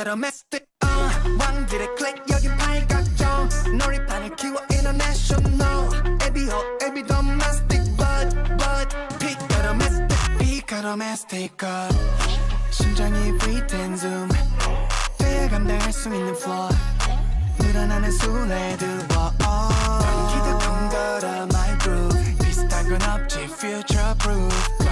pit가루 메스틱 uh, 왕들의 클릭 여긴 팔각정 놀이판을 키워 international 에비호 에비 domestic but but pit가루 메스틱 pit가루 메스틱 cut 심장이 beat and zoom 돼야 감당할 수 있는 floor 늘어나는 술래들 기도 콩걸어 my groove 비슷한 건 없지 future proof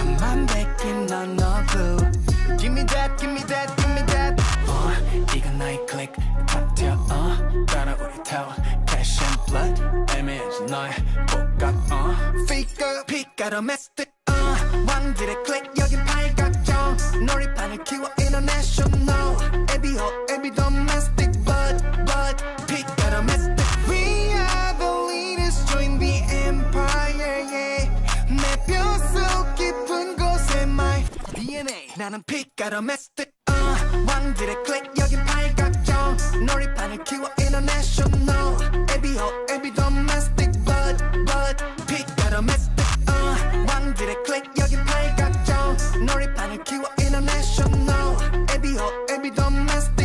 클릭 탑티어 uh, 따라 우리 타워 cash and blood 애매해진 너의 복각 uh. Figure 핏가루 메스틱 uh, 왕들의 클릭 여긴 팔각정 놀이판을 키워 international 에비호 에비 domestic but but 핏가루 메스틱 We are the leaders join the empire yeah 내 뼛속 깊은 곳에 my DNA 나는 핏가루 메스틱 uh, 왕들의 클릭 international 에비호 에비 domestic but but 핏가루 메스틱 uh, 왕들의 클릭 여긴 팔각정 놀이판을 키워 international 에비호 에비 domestic